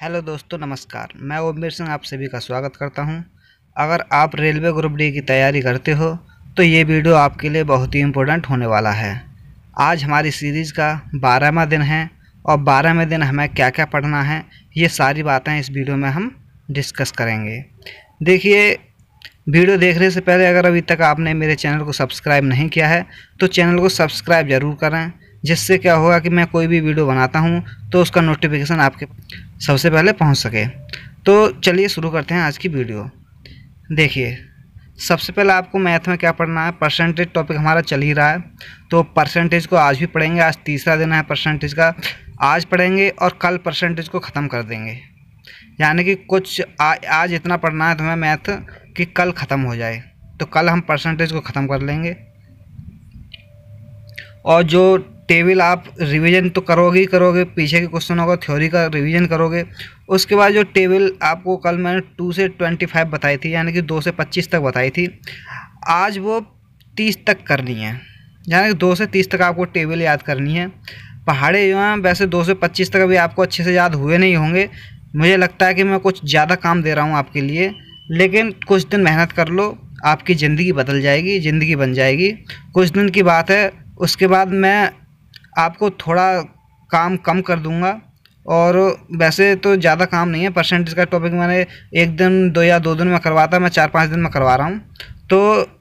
Hello दोस्तों, नमस्कार। मैं ओमवीर सिंह, आप सभी का स्वागत करता हूँ। अगर आप रेलवे ग्रुप डी की तैयारी करते हो तो ये वीडियो आपके लिए बहुत ही इम्पोर्टेंट होने वाला है। आज हमारी सीरीज़ का बारहवा दिन है और बारहवें दिन हमें क्या क्या पढ़ना है, ये सारी बातें इस वीडियो में हम डिस्कस करेंगे। देखिए, वीडियो देखने से पहले अगर अभी तक आपने मेरे चैनल को सब्सक्राइब नहीं किया है तो चैनल को सब्सक्राइब ज़रूर करें जिससे क्या होगा कि मैं कोई भी वीडियो बनाता हूँ तो उसका नोटिफिकेशन आपके सबसे पहले पहुँच सके। तो चलिए शुरू करते हैं आज की वीडियो। देखिए सबसे पहले आपको मैथ में क्या पढ़ना है? परसेंटेज टॉपिक हमारा चल ही रहा है। तो परसेंटेज को आज भी पढ़ेंगे आज तीसरा दिन है परसेंटेज का। आज पढ़ेंगे और कल परसेंटेज को ख़त्म कर देंगे। यानी कि कुछ आ, आज इतना पढ़ना है तुम्हें मैथ कि कल ख़त्म हो जाए। तो कल हम परसेंटेज को ख़त्म कर लेंगे। और जो टेबल आप रिवीजन तो करोगे ही करोगे, पीछे के क्वेश्चन होगा थ्योरी का रिवीजन करोगे। उसके बाद जो टेबल आपको कल मैंने टू से ट्वेंटी फाइव बताई थी, यानी कि दो से पच्चीस तक बताई थी, आज वो तीस तक करनी है। यानी कि दो से तीस तक आपको टेबल याद करनी है। पहाड़े जो हैं, वैसे दो से पच्चीस तक अभी आपको अच्छे से याद हुए नहीं होंगे। मुझे लगता है कि मैं कुछ ज़्यादा काम दे रहा हूँ आपके लिए, लेकिन कुछ दिन मेहनत कर लो, आपकी ज़िंदगी बदल जाएगी, ज़िंदगी बन जाएगी। कुछ दिन की बात है, उसके बाद मैं आपको थोड़ा काम कम कर दूँगा। और वैसे तो ज़्यादा काम नहीं है परसेंटेज का टॉपिक मैंने एक दिन, दो या दो दिन में करवाता मैं चार पाँच दिन में करवा रहा हूँ। तो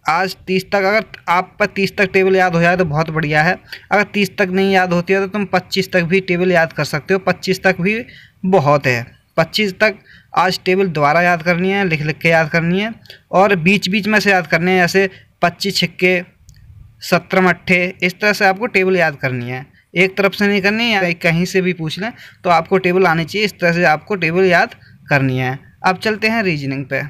आज तीस तक, अगर आप पर तीस तक टेबल याद हो जाए तो बहुत बढ़िया है। अगर तीस तक नहीं याद होती है तो तुम पच्चीस तक भी टेबल याद कर सकते हो। पच्चीस तक भी बहुत है। पच्चीस तक आज टेबल दोबारा याद करनी है लिख लिख के याद करनी है। और बीच बीच में से याद करनी है, जैसे पच्चीस छिक्के सत्रह मट्ठे इस तरह से आपको टेबल याद करनी है। एक तरफ़ से नहीं करनी है कहीं से भी पूछ लें तो आपको टेबल आनी चाहिए, इस तरह से आपको टेबल याद करनी है। अब चलते हैं रीजनिंग पे।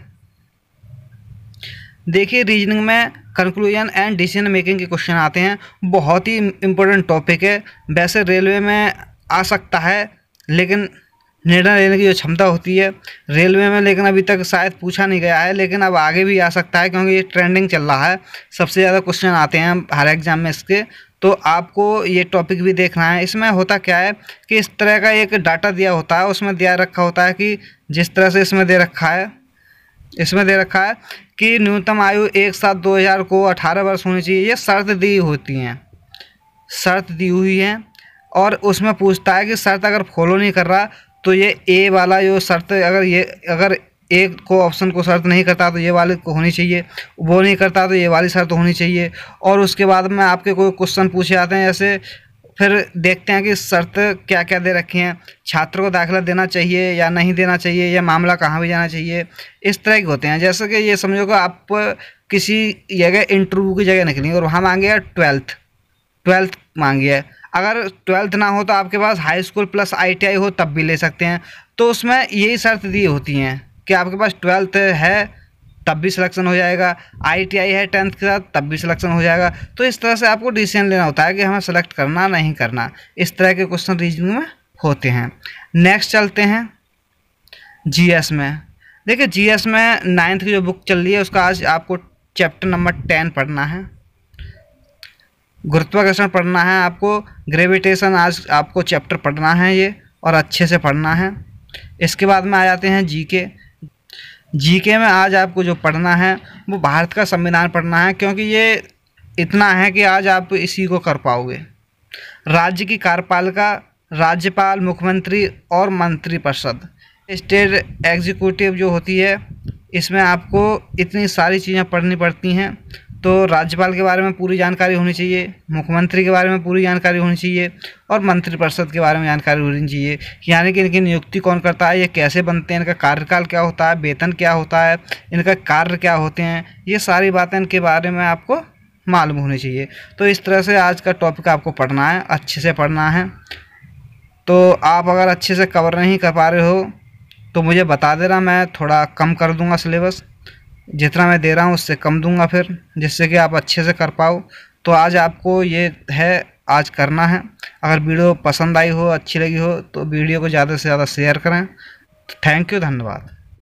देखिए, रीजनिंग में कंक्लूजन एंड डिसीज़न मेकिंग के क्वेश्चन आते हैं। बहुत ही इम्पोर्टेंट टॉपिक है। वैसे रेलवे में आ सकता है, लेकिन निर्णय लेने की जो क्षमता होती है, रेलवे में, लेकिन अभी तक शायद पूछा नहीं गया है, लेकिन अब आगे भी आ सकता है, क्योंकि ये ट्रेंडिंग चल रहा है। सबसे ज़्यादा क्वेश्चन आते हैं हर एग्ज़ाम में इसके। तो आपको ये टॉपिक भी देखना है। इसमें होता क्या है कि इस तरह का एक डाटा दिया होता है, उसमें दिया रखा होता है कि जिस तरह से इसमें दे रखा है, इसमें दे रखा है कि न्यूनतम आयु एक सात दो हज़ार को अठारह वर्ष होनी चाहिए। ये शर्त दी होती हैं। शर्त दी हुई है और उसमें पूछता है कि शर्त अगर फॉलो नहीं कर रहा तो ये ए वाला जो शर्त अगर ये, अगर एक को ऑप्शन को शर्त नहीं करता तो ये वाले को होनी चाहिए। वो नहीं करता तो ये वाली शर्त होनी चाहिए। और उसके बाद में आपके कोई क्वेश्चन पूछे जाते हैं, जैसे फिर देखते हैं कि शर्त क्या क्या दे रखी हैं। छात्र को दाखिला देना चाहिए या नहीं देना चाहिए, या मामला कहाँ भी जाना चाहिए, इस तरह के होते हैं। जैसे कि ये समझो कि आप किसी जगह इंटरव्यू की जगह निकलेंगे और वहाँ मांगे ट्वेल्थ ट्वेल्थ मांगी है। अगर ट्वेल्थ ना हो तो आपके पास हाई स्कूल प्लस आईटीआई हो, तब भी ले सकते हैं। तो उसमें यही शर्त दी होती हैं कि आपके पास ट्वेल्थ है, तब भी सिलेक्शन हो जाएगा। आईटीआई है टेंथ के साथ, तब भी सिलेक्शन हो जाएगा। तो इस तरह से आपको डिसीज़न लेना होता है कि हमें सेलेक्ट करना, नहीं करना। इस तरह के क्वेश्चन रीजनिंग में होते हैं। नेक्स्ट चलते हैं जीएस में। देखिए जीएस में नाइन्थ की जो बुक चल रही है, उसका आज आपको चैप्टर नंबर टेन पढ़ना है। गुरुत्वाकर्षण पढ़ना है आपको ग्रेविटेशन आज आपको चैप्टर पढ़ना है ये, और अच्छे से पढ़ना है। इसके बाद में आ जाते हैं जीके जीके में आज आपको जो पढ़ना है, वो भारत का संविधान पढ़ना है, क्योंकि ये इतना है कि आज आप इसी को कर पाओगे। राज्य की कार्यपालिका, राज्यपाल, मुख्यमंत्री और मंत्री परिषद स्टेट एग्जीक्यूटिव जो होती है, इसमें आपको इतनी सारी चीज़ें पढ़नी पड़ती हैं। तो राज्यपाल के बारे में पूरी जानकारी होनी चाहिए, मुख्यमंत्री के बारे में पूरी जानकारी होनी चाहिए और मंत्रिपरिषद के बारे में जानकारी होनी चाहिए यानी कि इनकी नियुक्ति कौन करता है, ये कैसे बनते हैं, इनका कार्यकाल क्या होता है, वेतन क्या होता है, इनका कार्य क्या होते हैं, ये सारी बातें इनके बारे में आपको मालूम होनी चाहिए। तो इस तरह से आज का टॉपिक आपको पढ़ना है, अच्छे से पढ़ना है। तो आप अगर अच्छे से कवर नहीं कर पा रहे हो तो मुझे बता देना, मैं थोड़ा कम कर दूँगा सिलेबस जितना मैं दे रहा हूँ, उससे कम दूँगा फिर, जिससे कि आप अच्छे से कर पाओ। तो आज आपको ये है, आज करना है। अगर वीडियो पसंद आई हो, अच्छी लगी हो तो वीडियो को ज़्यादा से ज़्यादा शेयर करें। थैंक यू धन्यवाद।